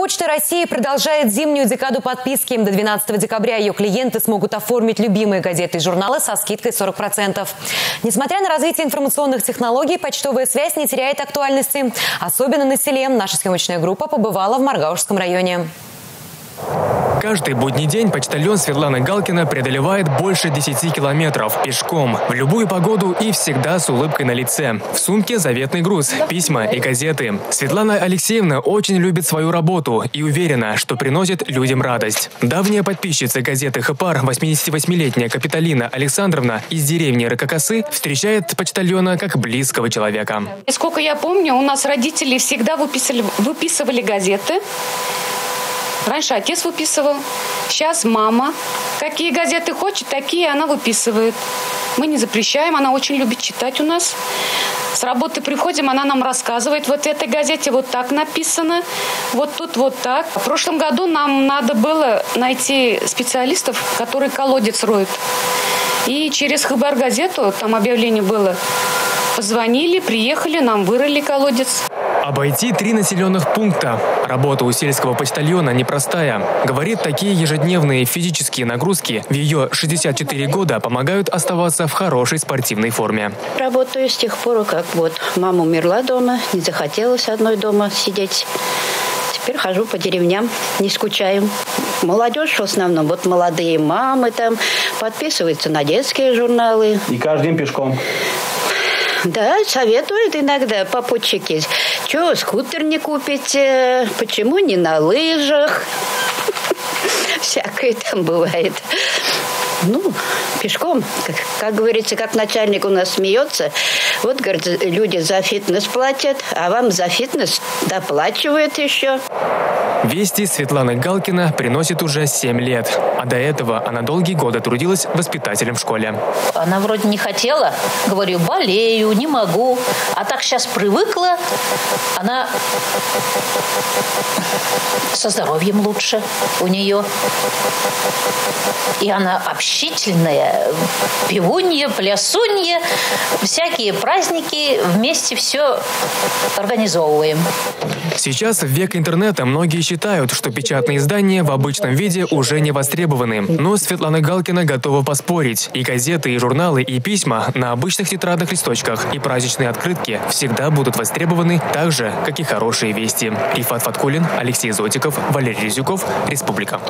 Почта России продолжает зимнюю декаду подписки. До 12 декабря ее клиенты смогут оформить любимые газеты и журналы со скидкой 40%. Несмотря на развитие информационных технологий, почтовая связь не теряет актуальности. Особенно на селе. Наша съемочная группа побывала в Маргаушском районе. Каждый будний день почтальон Светлана Галкина преодолевает больше 10 километров пешком, в любую погоду и всегда с улыбкой на лице. В сумке заветный груз, письма и газеты. Светлана Алексеевна очень любит свою работу и уверена, что приносит людям радость. Давняя подписчица газеты «Хапар» 88-летняя Капиталина Александровна из деревни Ракакасы встречает почтальона как близкого человека. Сколько я помню, у нас родители всегда выписывали, выписывали газеты, Раньше отец выписывал, сейчас мама. Какие газеты хочет, такие она выписывает. Мы не запрещаем, она очень любит читать у нас. С работы приходим, она нам рассказывает, вот в этой газете вот так написано, вот тут вот так. В прошлом году нам надо было найти специалистов, которые колодец роют. И через Хабар газету, там объявление было, позвонили, приехали, нам вырыли колодец. Обойти три населенных пункта. Работа у сельского почтальона непростая. Говорит, такие ежедневные физические нагрузки в ее 64 года помогают оставаться в хорошей спортивной форме. Работаю с тех пор, как вот мама умерла дома, не захотелось одной дома сидеть. Теперь хожу по деревням, не скучаю. Молодежь в основном, вот молодые мамы там подписываются на детские журналы. И каждый день пешком? Да, советуют иногда попутчики. Чего скутер не купите? Почему не на лыжах? Всякое там бывает. Ну, пешком, как, как говорится, как начальник у нас смеется. Вот, говорит, люди за фитнес платят, а вам за фитнес доплачивают еще. Вести Светланы Галкина приносит уже 7 лет. А до этого она долгие годы трудилась воспитателем в школе. Она вроде не хотела. Говорю, болею, не могу. А так сейчас привыкла. Она со здоровьем лучше у нее. И она общительная, пивунья, плясунья. Всякие праздники вместе все организовываем. Сейчас в век интернета многие считают, что печатные издания в обычном виде уже не востребованы. Но Светлана Галкина готова поспорить. И газеты, и журналы, и письма на обычных тетрадных листочках, и праздничные открытки всегда будут востребованы так же, как и хорошие вести. Рифат Фаткулин, Алексей Зотиков, Валерий Резюков, Республика.